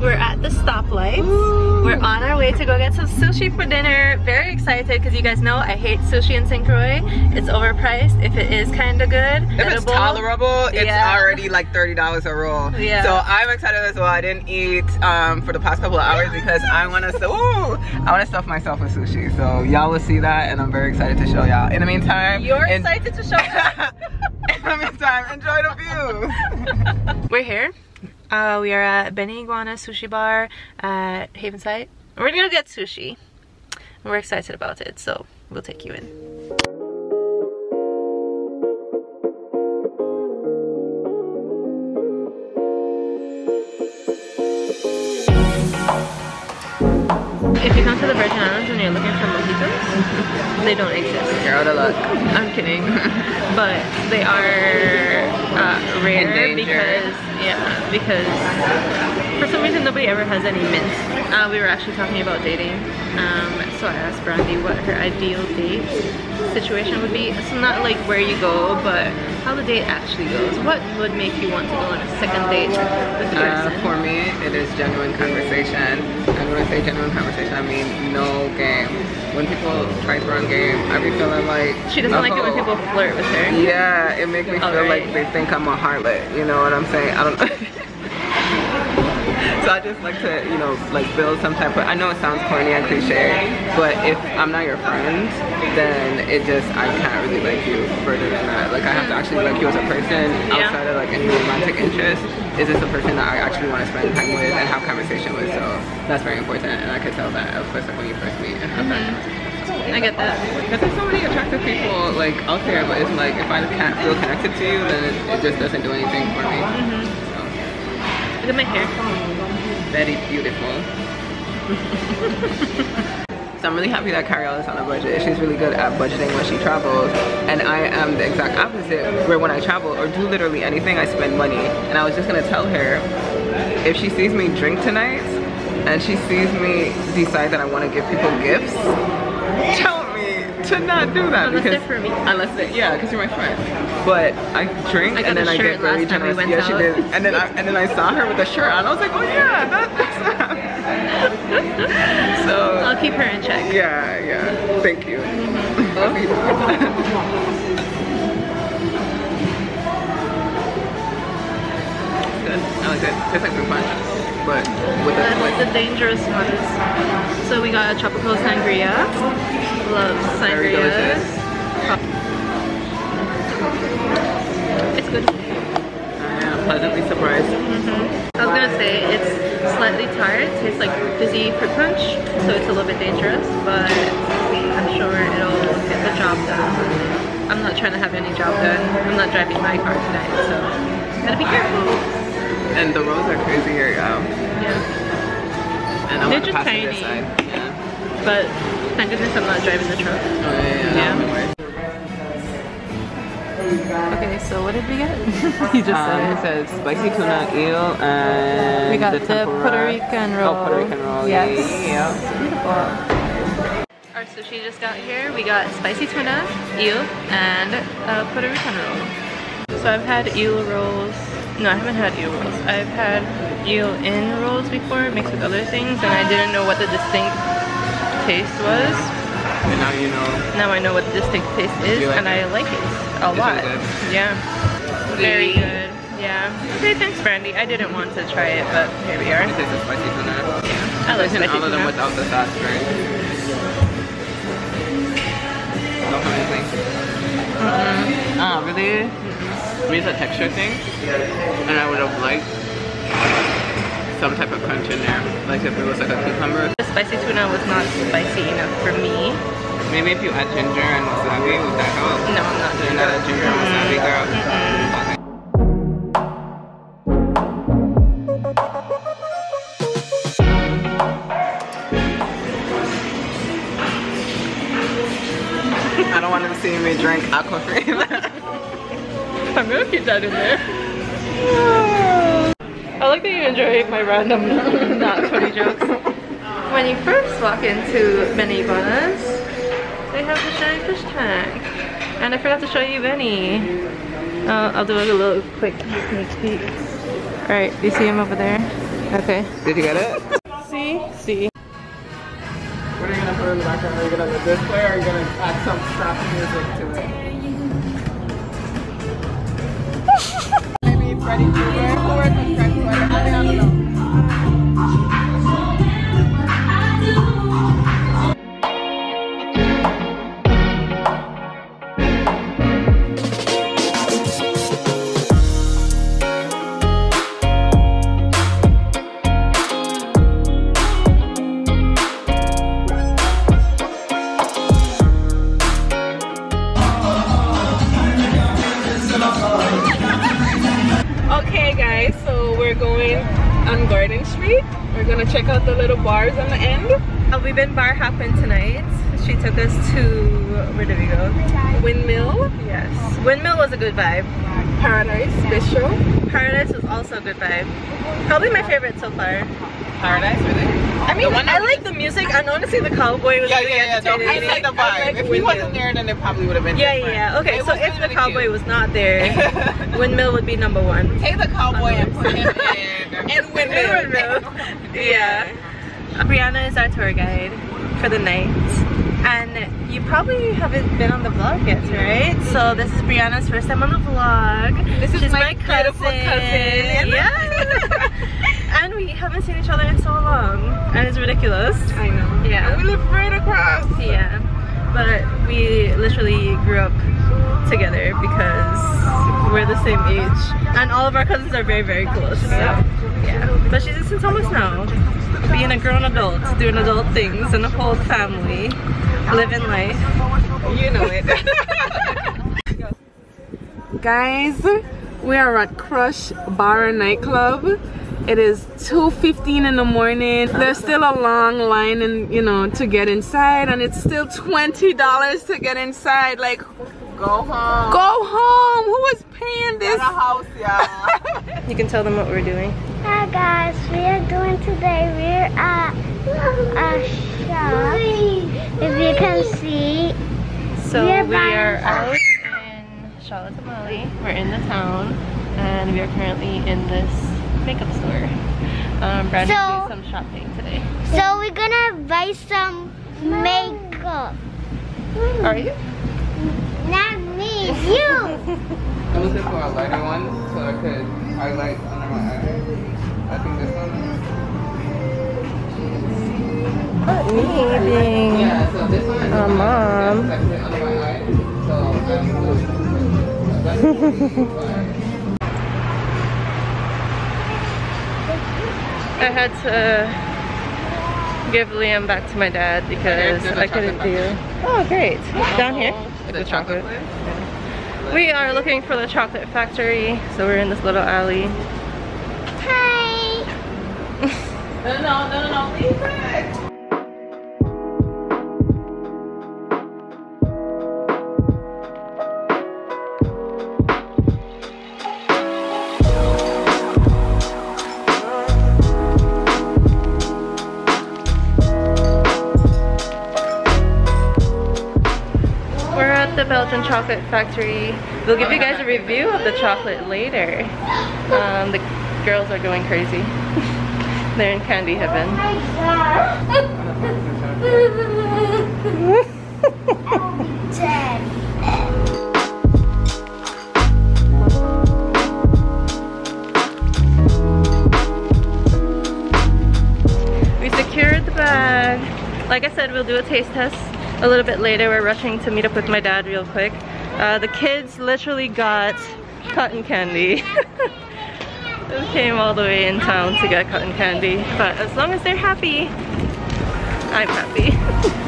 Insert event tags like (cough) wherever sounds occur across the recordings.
We're at the stoplight. We're on our way to go get some sushi for dinner. Very excited because you guys know I hate sushi in St. Croix. It's overpriced. If it is kind of good, If it's tolerable, it's Yeah. already like $30 a roll. Yeah. So I'm excited as well. I didn't eat um, for the past couple of hours because I want to I want to stuff myself with sushi. So y'all will see that and I'm very excited to show y'all. In the meantime, You're excited to show (laughs) In the meantime, enjoy the view. (laughs) We're here. Uh, we are at Beni Iguana Sushi Bar at Havensight. We're gonna get sushi. We're excited about it, so we'll take you in. If you come to the Virgin Islands they don't exist. Girl, the look. I'm kidding. (laughs) but they are uh, rare because, yeah, because for some reason nobody ever has any mints. Uh, we were actually talking about dating. Um, so I asked Brandy what her ideal date situation would be. So not like where you go, but how the date actually goes. What would make you want to go on a second date with the Uh, person? for me, it is genuine conversation. Say genuine conversation, I mean no game. When people try to run game, I be feeling like she doesn't like it when people flirt with her. Yeah, it makes me feel Alright. like they think I'm a harlot. You know what I'm saying? I don't know. (laughs) so I just like to, you know, like build some type of. I know it sounds corny and cliche, but if I'm not your friend, then it just I can't really like you further than that. Like I have to actually like you as a person outside of like any romantic interest. Is this a person that I actually want to spend time with and have conversation with? So that's very important, and I could tell that of course like when you first meet and have that mm-hmm. conversation. I get that. Because there's so many attractive people like out there, but it's like if I can't feel connected to you, then it, it just doesn't do anything for me. Mm-hmm. So, Look at my hair. Very beautiful. so I'm really happy that Kariel is on a budget. She's really good at budgeting when she travels, and I am the exact opposite. Where when I travel or do literally anything, I spend money. And I was just gonna tell her if she sees me drink tonight, and she sees me decide that I want to give people gifts, tell to not do that Unless because they're for me. unless they, yeah, because you're my friend. But I drink I and then I get very we generous. went yeah, she did. And then I and then I saw her with a shirt on. I was like, oh yeah, that, that's (laughs) so. I'll keep her in check. Yeah, yeah. Thank you. (laughs) Good. I like it. Tastes like fruit punch, but with the That's the dangerous ones. So we got a tropical sangria. Love sangria. It's good. I am pleasantly surprised. Mm-hmm. I was gonna say it's slightly tart. It tastes like fizzy fruit punch, so it's a little bit dangerous, but I'm sure it'll get the job done. I'm not trying to have any job done. I'm not driving my car tonight, so gotta be careful. And the roads are crazy here, y'all. Yeah. And I They're just pass to this tiny. side. Yeah. But thank goodness I'm not driving the truck. Oh, yeah, yeah. Yeah. Okay, so what did we get? (laughs) you just Um, said it. says spicy tuna eel and We got the, the. Puerto Rican roll. Oh, Puerto Rican roll. Yes. Yeah, yeah. Beautiful. Our sushi just got here. We got spicy tuna, eel, and a Puerto Rican roll. So I've had eel rolls. No, I haven't had eel rolls. I've had eel in rolls before, mixed with other things, and I didn't know what the distinct taste was. And now you know. Now I know what distinct taste is, like and I like it a It's lot. really. Yeah. Very good. Yeah. Okay, thanks, Brandy. I didn't want to try it, but here we are. It tastes like spicy tuna. I love Listen, spicy all of them without the sauce, right? Don't have anything. Ah, really? Maybe it's a texture thing. And I would have liked some type of crunch in there. Like if it was like a cucumber. The spicy tuna was not spicy enough for me. Maybe if you add ginger and wasabi, would that help? No, I'm not You're doing not that. a ginger and wasabi girl? Okay. I don't want to see me drink aquafina. (laughs) I'm gonna keep that in there. (laughs) I like that you enjoy my random, (laughs) not funny jokes. When you first walk into Beni Iguanas, they have the shiny fish tank. And I forgot to show you Benny. Uh, I'll do a little quick sneak peek. Alright, do you see him over there? Okay. Did you get it? See? See. What are you gonna put in the background? Are you gonna do this play or are you gonna add some soft music to it? (laughs) Maybe Freddie Krueger been bar hopping tonight. She took us to, where did we go? Windmill, Yes. Windmill was a good vibe. Paradise, Bistro. Paradise was also a good vibe. Probably my favorite so far. Paradise, really? I mean, The one I like the music and honestly the cowboy was Yeah, really yeah, yeah. No, entertaining. I like the I vibe. like if he wasn't there, then it probably would have been Yeah, different. yeah, yeah. Okay, It so if the cowboy cute. was not there, (laughs) Windmill would be number one. Take the cowboy and put him in. (laughs) And Windmill. Windmill. (laughs) Yeah. Brianna is our tour guide for the night. And you probably haven't been on the vlog yet, right? So this is Brianna's first time on the vlog. This is She's my beautiful cousin. Yeah. (laughs) and we haven't seen each other in so long. And it's ridiculous. I know. Yeah. And we live right across. Yeah. But we literally grew up together because we're the same age. And all of our cousins are very, very close. So, yeah. But she's in St. Thomas now. Being a grown adult, doing adult things, and a whole family, living life. You know it. (laughs) Guys, we are at Crush Bar and Nightclub. It is 2.15 in the morning. There's still a long line and you know to get inside and it's still $20 to get inside. Like Go home. go home. Who is paying this? At a house, y'all. (laughs) You can tell them what we're doing. Hi guys, we are doing today, we're at a shop. If you can see, So We are we are out in Charlotte Amalie. We're in the town and we are currently in this makeup store. Um, Brandon's So- doing some shopping today. so we're gonna buy some makeup. Are you? You. I'm looking for a lighter one so I could highlight under my eye. I think this one. Maybe. Yeah, so this one. Uh, Mom. That's actually under my eye. So I'm (laughs) had to give Liam back to my dad because I couldn't chocolate do. Oh, great! Down here. The chocolate. We are looking for the chocolate factory, so we're in this little alley. Hi. (laughs) No, no, no, no, leave it. Belgian Chocolate Factory. We'll give you guys a review of the chocolate later. Um, the girls are going crazy. (laughs) They're in candy heaven. (laughs) We secured the bag. Like I said, we'll do a taste test a little bit later. We're rushing to meet up with my dad real quick. Uh, the kids literally got cotton candy. (laughs) they came all the way in town to get cotton candy. But as long as they're happy, I'm happy. (laughs)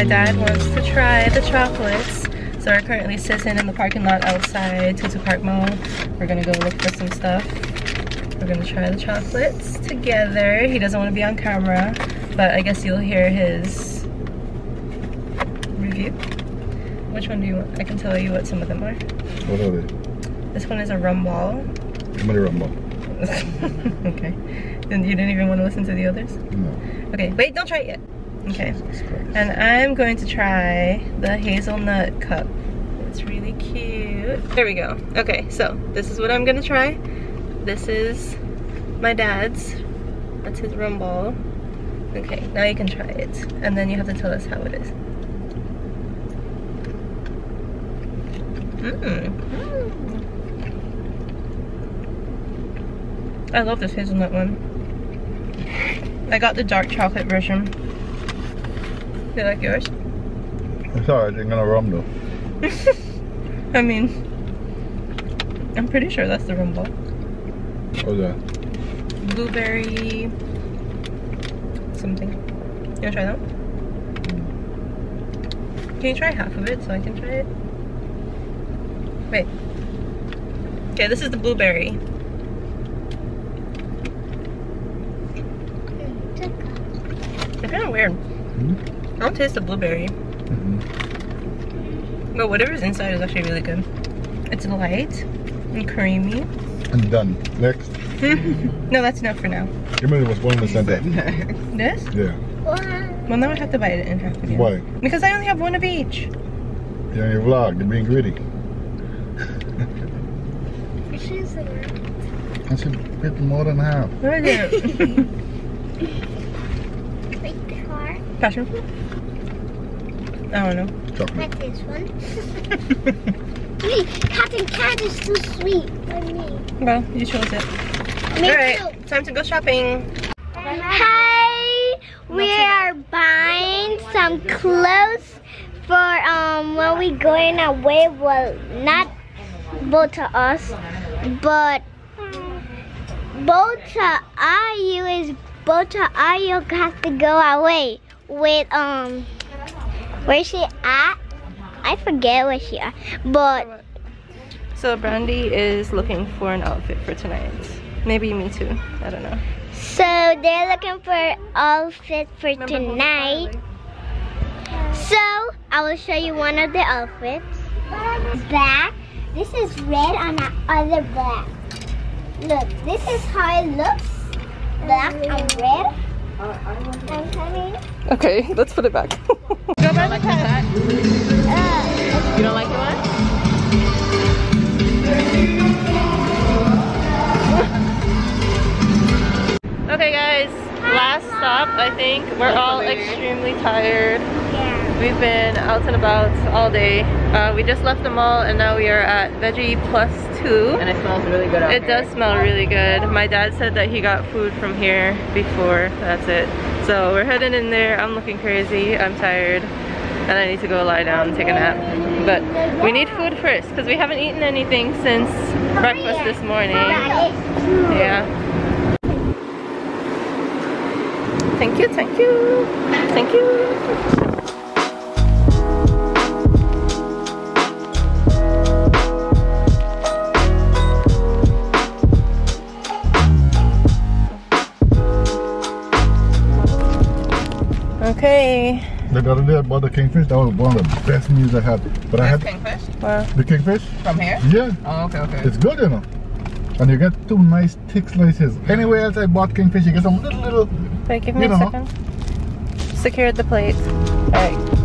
My dad wants to try the chocolates. So we're currently sitting in the parking lot outside Tutu Park Mall. We're gonna go look for some stuff. We're gonna try the chocolates together. He doesn't want to be on camera, but I guess you'll hear his review. Which one do you want? I can tell you what some of them are. What are they? This one is a rum ball. Give me rum rumble. (laughs) okay. Then you didn't even want to listen to the others? No. Okay, wait, don't try it yet. Okay. And I'm going to try the hazelnut cup. It's really cute. There we go. Okay, so this is what I'm gonna try. This is my dad's. That's his rum ball. Okay, now you can try it. And then you have to tell us how it is. Mmm. I love this hazelnut one. I got the dark chocolate version. You like yours? It's alright, ain't gonna rum though. (laughs) I mean, I'm pretty sure that's the rumble. Oh, What's that? Blueberry something. You wanna try that? Can you try half of it so I can try it? Wait. Okay, this is the blueberry. They're kind of weird. Hmm? I don't taste the blueberry. Mm-hmm. But whatever's inside is actually really good. It's light and creamy. I'm done. Next. (laughs) no, that's enough for now. Give me the one in the center. This? Yeah. Well, now I have to bite it in half again. Why? Because I only have one of each. You're on your vlog. You're being greedy. I should get more than half. What is it? (laughs) Passion fruit? I don't know. Chocolate. Like this one. (laughs) Wait, cotton candy is too sweet for me. Well, you chose it. Me Alright, too. time to go shopping. Hi, we are buying some clothes for um when we going away. Well, not both of us, but both of you is both of you have to go away with um where she at? I forget where she at, but So Brandy is looking for an outfit for tonight. Maybe me too. I don't know. so they're looking for outfit for Remember tonight. So I will show you one of the outfits. Black. This is red on the other black. Look, this is how it looks. Black and red. Okay, (laughs) let's put it back. (laughs) back like that? Uh, You don't like it one? Okay guys, last stop I think. We're all extremely tired. We've been out and about all day. Uh, we just left the mall and now we are at Veggie Plus 2. And it smells really good out It here. does smell really good. My dad said that he got food from here before. That's it. So we're heading in there. I'm looking crazy. I'm tired. And I need to go lie down and take a nap. But we need food first because we haven't eaten anything since breakfast this morning. Yeah. Thank you, thank you, thank you. Okay. The other day I bought the kingfish. That was one of the best meals I had. But I had Kingfish Wow. the kingfish. from here? Yeah, Oh, okay, okay. it's good, you know. And you get two nice thick slices. Anywhere else I bought kingfish, you get some little little. Wait, give me You a know. second. Secured the plate. Alright.